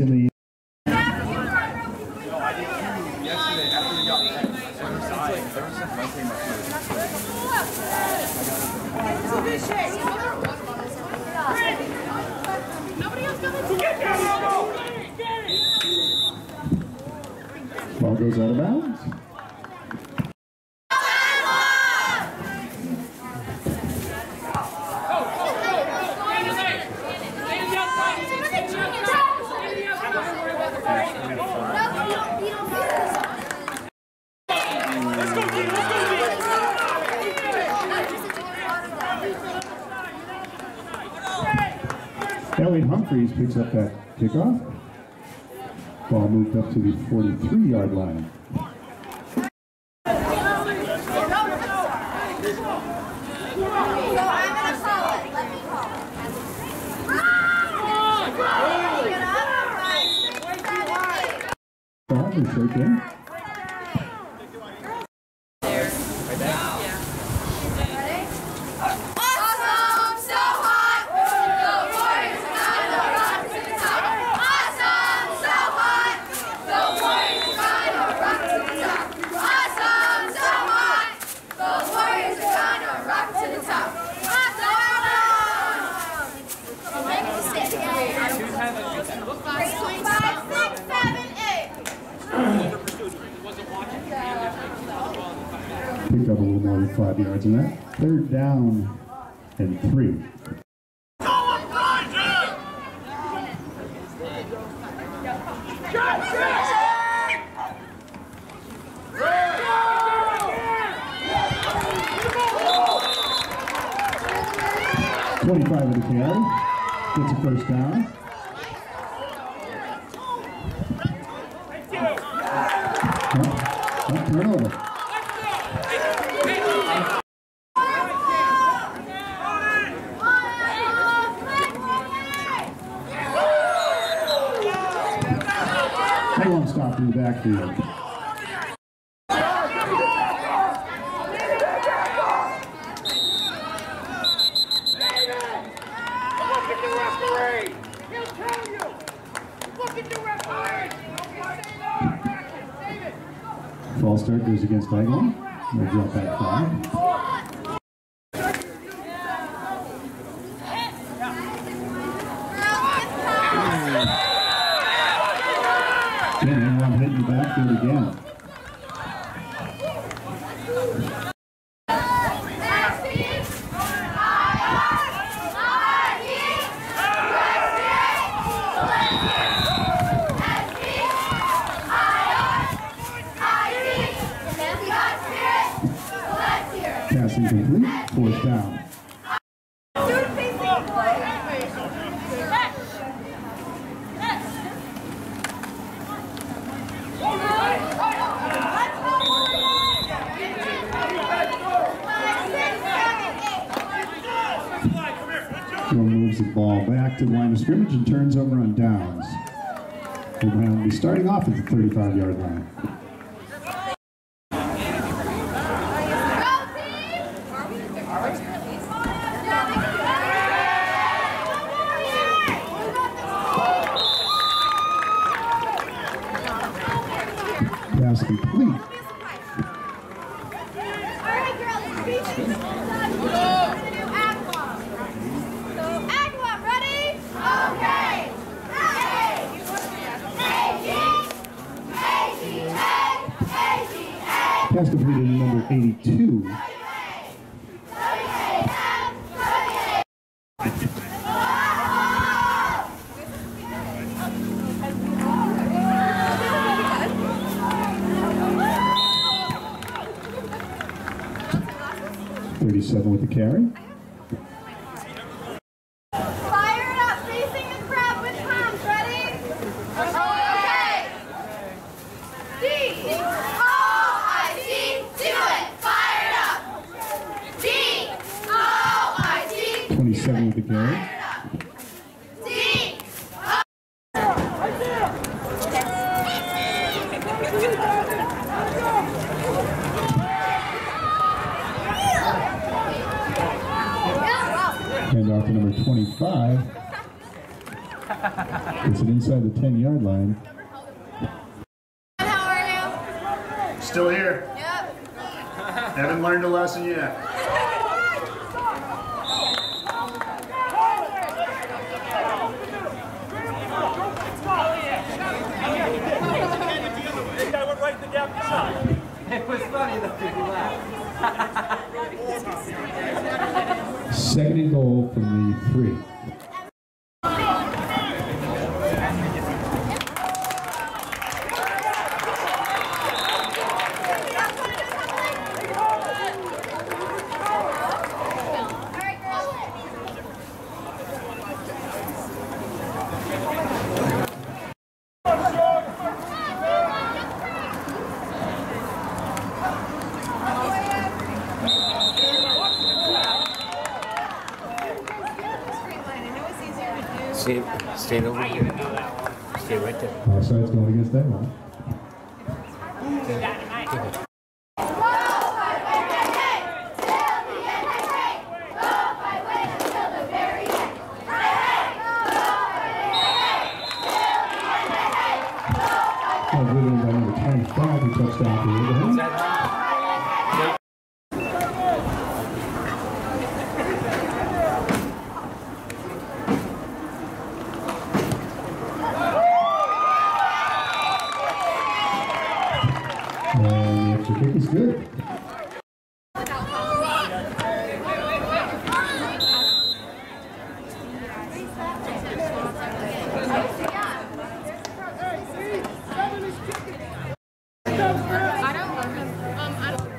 in the ball goes out of bounds. Humphreys picks up that kickoff. Ball moved up to the 43-yard line. Ball is right there. Awesome! So hot! The Warriors are gonna rock to the top. Awesome! So hot! The Warriors are gonna rock to the top. Awesome! So hot! The Warriors are gonna rock to the top. Awesome! Make it six. Five, six, seven, eight. Picked up a little that. Third down and three. Twenty-five of the carry. Gets a first down. Oh, turnover. That one stopped in the backfield. Look at the referee! He'll tell you! Look at the referee! David! False start goes against Agawam. They drop back five. Again, everyone hitting the backfield again. Passing complete, fourth down. Moves the ball back to the line of scrimmage and turns over on downs. Wilbraham will be starting off at the 35-yard line. With the carry. Fire it up, facing the crowd with palms. Ready? Okay. D O I C. Do it. Fire it up. D O I C. Twenty-seven with the carry. D Hand off to number twenty-five. It's an inside the 10 yard line. How are you? Still here. Yep. Haven't learned a lesson yet. That guy went right to the gap inside. It was funny though, did you laugh? Second and goal from the three. Stay, over here. Stay right there. Offside's going against that one. Oh, driven by number 25 who touchdown for Wilbraham. And the extra kick is good. I don't. Um, I don't.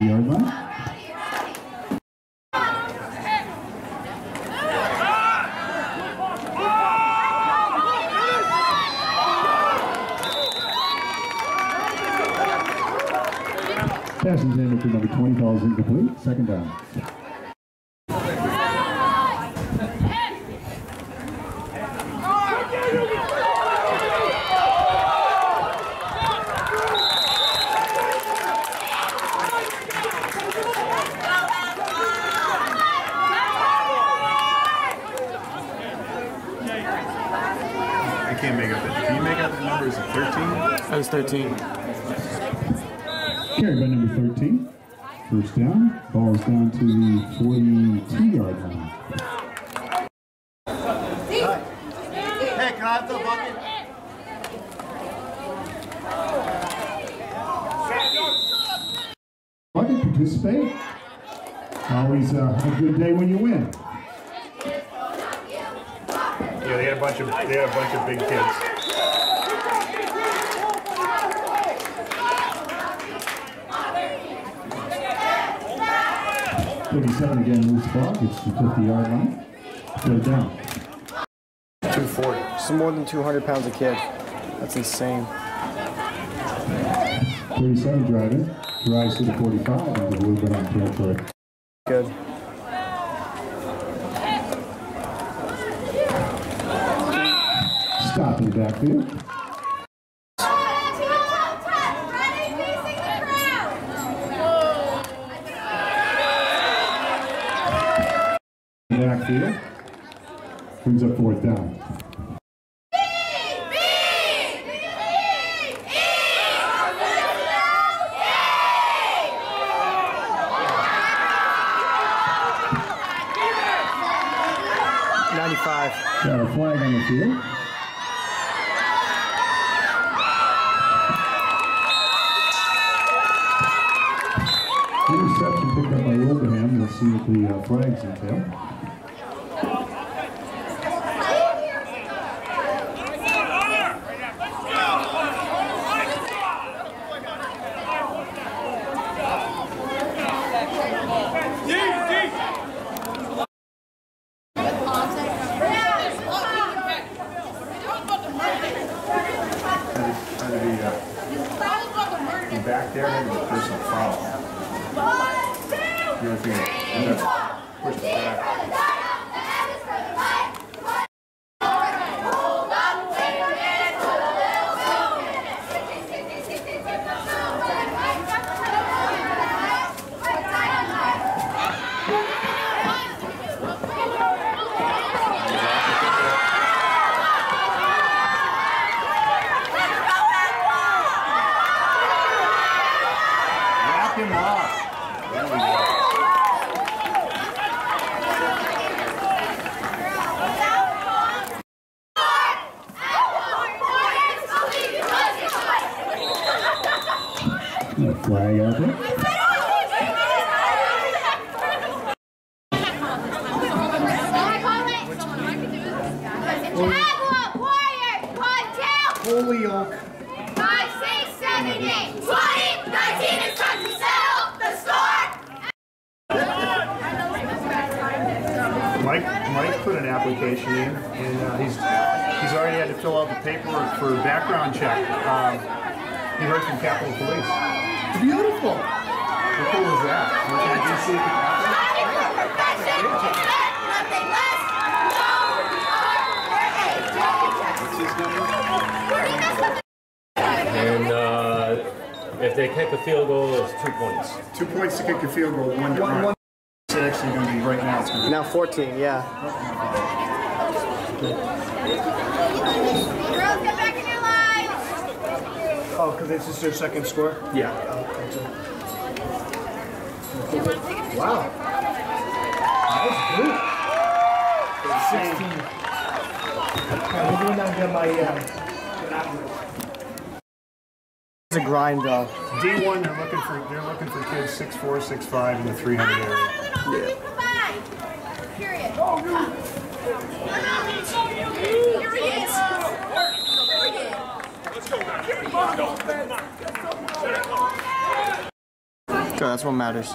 Yard line. Pass is in for number 20, calls incomplete. Second down. I can't make out that. Can you make out the numbers of 13? That was 13. Carry by number 13. First down. Ball is down to the 42 yard line. Hey, can I have the bucket? Bucket, participate. Always uh, a good day when you win. Yeah, they had a bunch of they had a bunch of big kids. Loose ball. Gets to the 50 yard line. Third down. 240. It's more than 200 pounds a kid. That's insane. 37 driving. Drives to the 45 into the Blue Brown territory. Good. Stop in the backfield. Backfield. Brings up fourth down. Ninety-five. Got a flag on the field. Interception picked up by Wilbraham. We'll see what the uh, flags entail. Application in, and uh, he's he's already had to fill out the paperwork for a background check. Um, he heard from Capitol Police. Beautiful. How cool is that? Working at DC at the Capitol? Striving for perfection, expect nothing less. No, And uh, if they kick a field goal, it's two points. Two points to kick the field goal, one to One- run. one- It's actually going to be right now. It's going to be Now 14, yeah. Girls, get back in your lines. Oh, because this is their second score? be yeah. Wow. That was good. 16. Yeah, we're going down to my, uh, it's a grind though. D1, they're looking for they're looking for kids 6'4", 6'5", in the 300 area. Yeah. Period. Here he is. Good, that's what matters.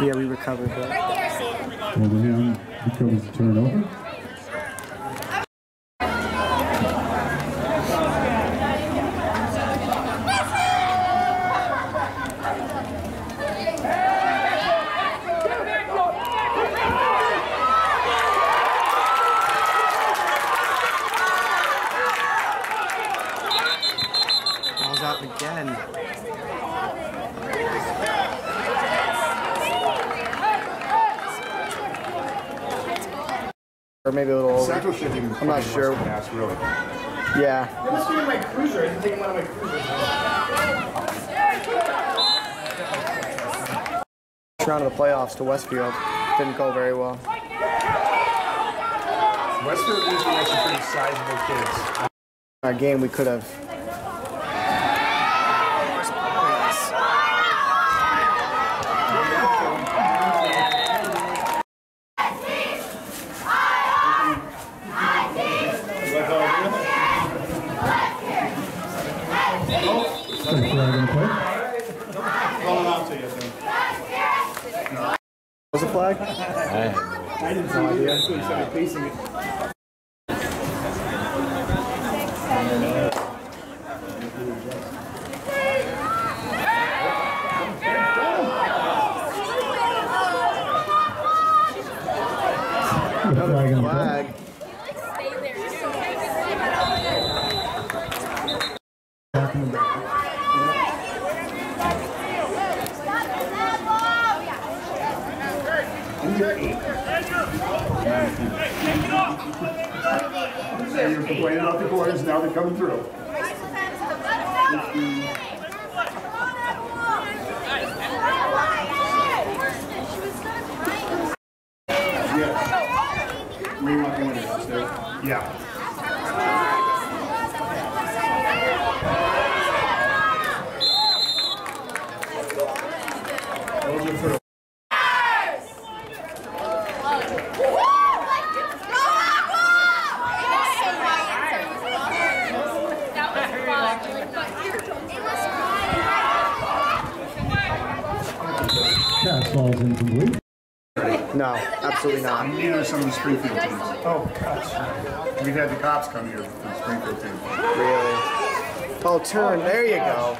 Yeah, we recovered. Right there, Sam. Wilbraham recovers the turnover. Pass, really. Yeah. That must be in my cruiser. I didn't take out of my cruiser. Round of the playoffs to Westfield. Didn't go very well. Westfield usually has some pretty sizable kids. Our game we could have. Was a flag? I didn't see it. That's pacing it. Got a flag on the play. Flag. Hey, you're complaining about the corners, now they're coming through. Some of the Springfield teams. Oh, gosh. We've had the cops come here from the Springfield team. Really. Oh, turn. There you go.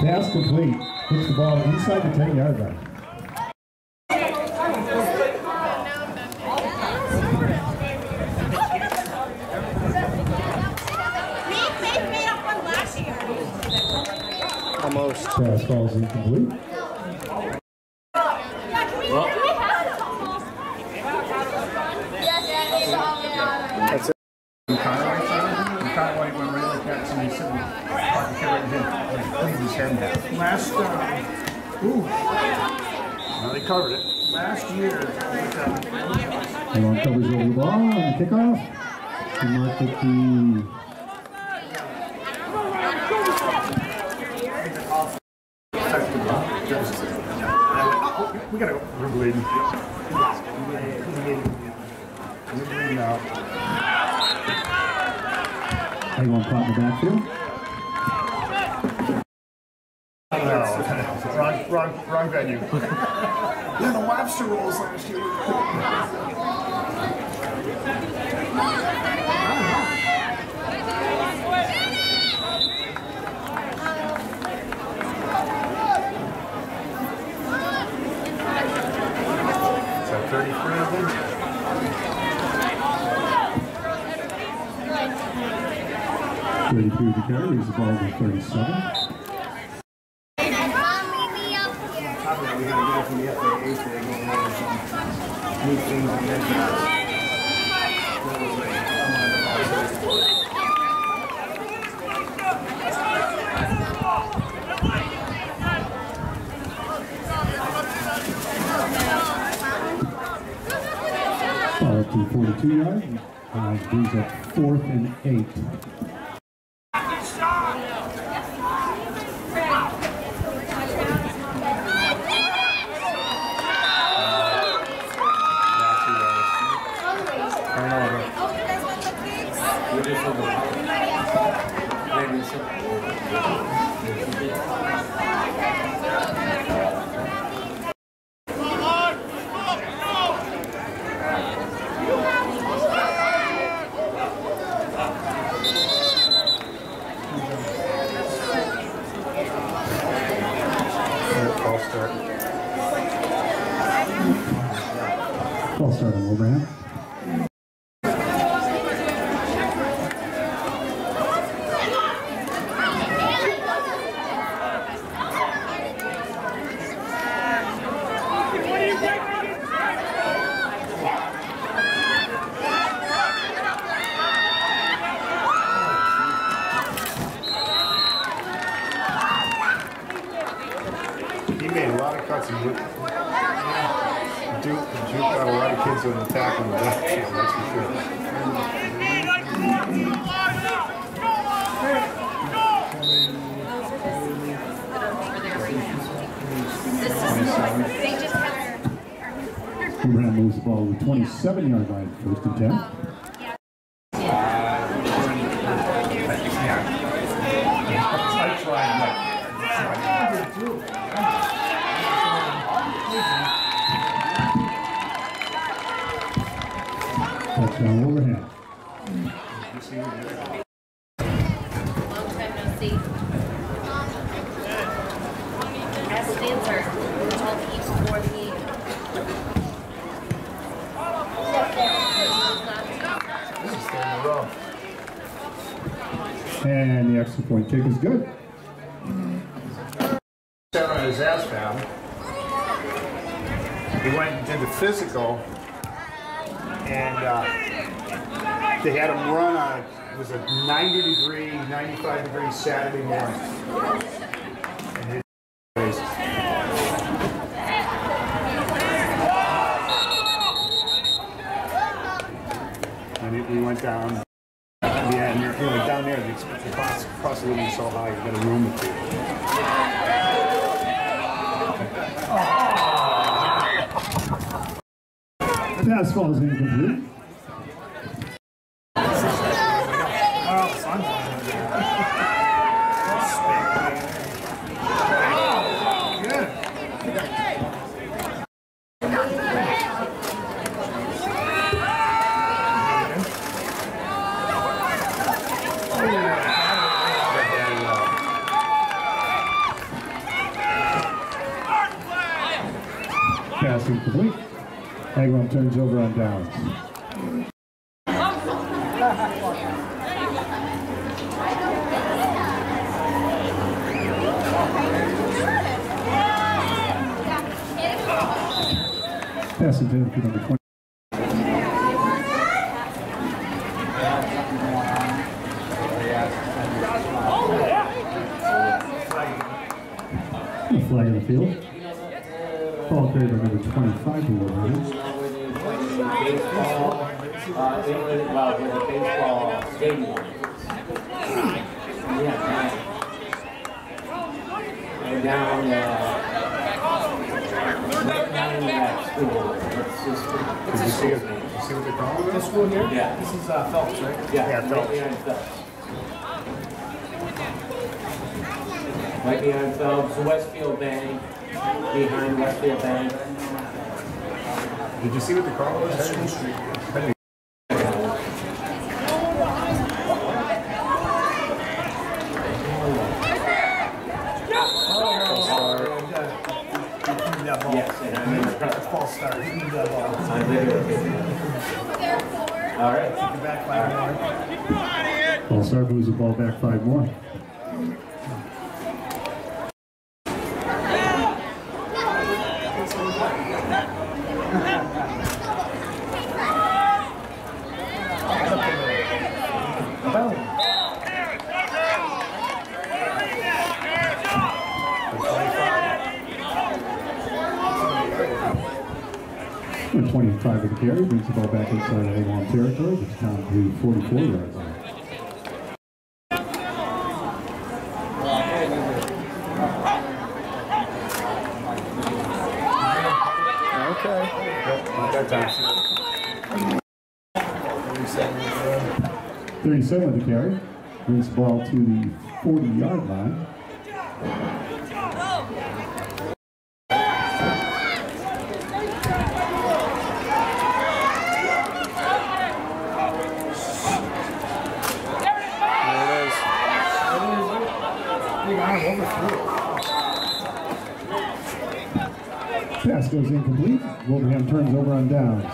Pass complete. Puts the ball inside the 10 yard line. Almost. Pass falls incomplete. Well, That's it. You kind of like that? You kind of like when really got somebody sitting, parking kid right here, like putting his head down. Last, uh, ooh, Well, they covered it. last year, with, uh, Everyone covers over the ball on the kickoff. He marked it the we gotta go. We're bleeding. We're bleeding out. Everyone caught in the backfield. Wrong, wrong, wrong venue. yeah, the lobster rolls last year. Is that 33 of them? Thirty-three to carry. Leaves the ball to thirty-seven. top of that, we had a guy from the FAA today going over some new things and measurements. That was like, on the Ball up to forty-two yard. Uh, brings up fourth and eight. False start. Ball start on Wilbraham. He Sorry. Wilbraham moves the ball the 27 yard line, first and 10. And uh, they had him run on, it was a 90 degree, 95 degree Saturday morning. And his face. And it, we went down. Yeah, and you're, you know, down there, the exp- the cost, cost of living is so high, you got a room or two. The pass falls incomplete. Pass incomplete. Agawam turns over on downs. Pass intended for number 20. The flag on the field. Ball carried by number 25 to Wilbraham. Baseball, uh, it was, well, with a baseball stadium. Yeah. And down, uh, right down Did school. You see what they're calling This school here? Yeah. This is uh, Phelps, right? Yeah, Yeah, right Phelps. behind Phelps. Right behind Phelps, Westfield Bank, behind Westfield Bank. Did you see what the car was? Henry Street. 20th private carry brings the ball back inside A1 territory. It's down to 44 yard line. Okay. 37 of the carry. Brings the ball to the 40 yard line. Pass goes incomplete. Wilbraham turns over on downs.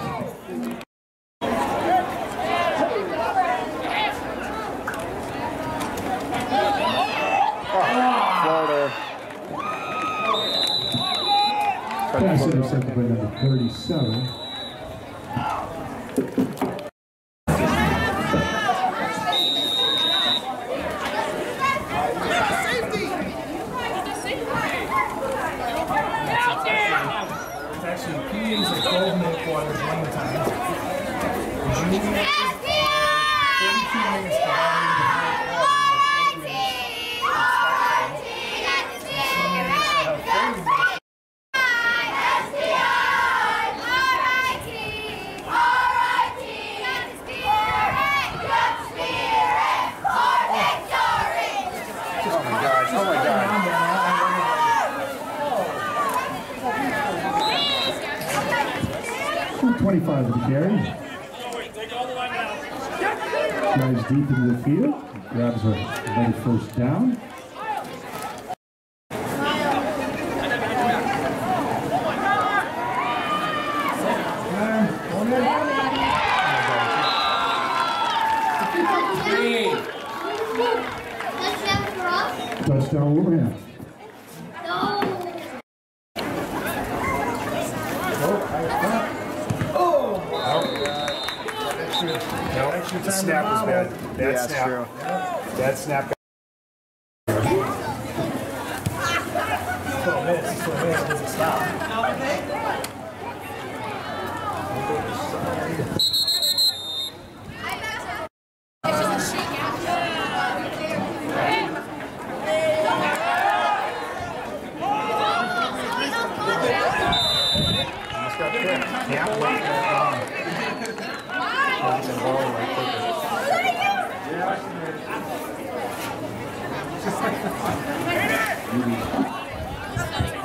Florida. Pass intercepted by number 37. It's actually P is a 12 minute quarters running time. Junior is 32 minutes behind the fourth quarter. Seniors have 30 minutes. Oh my gosh, oh my god. Twenty-five with the carry. Drives deep into the field. Grabs a another first down. Yeah, snap. true. Bad snap. 12 minutes. 12 minutes doesn't stop. Almost got picked. Can't wait that long. I'll get the ball right quicker.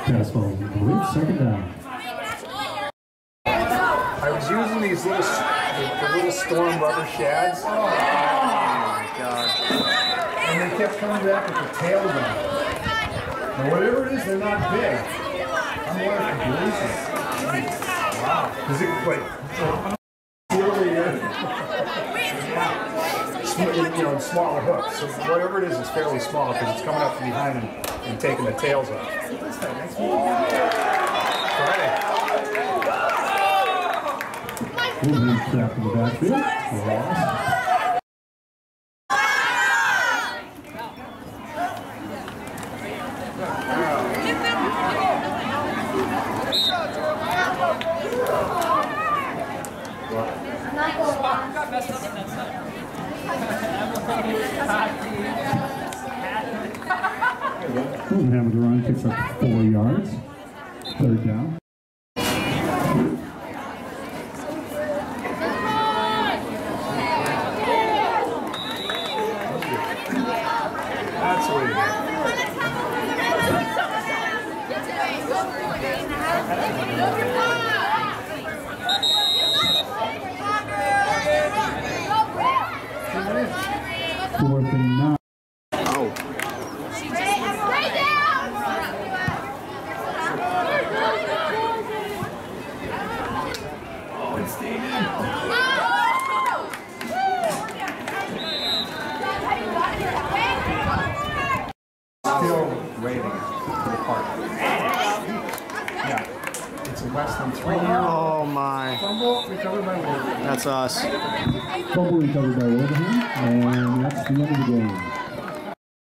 Pass ball is incomplete. Second down. I was using these little, the, the little storm rubber shads. Oh my god. And they kept coming back with the tails on. Now whatever it is, they're not big. Wow. Is it like you know smaller hooks? So whatever it is, it's fairly small because it's coming up from behind and, and taking the tails off. Friday. The backfield.